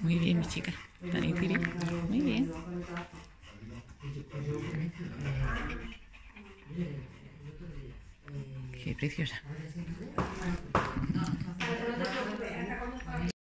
Muy bien, mi chica. ¿Tan Muy bien. Qué preciosa.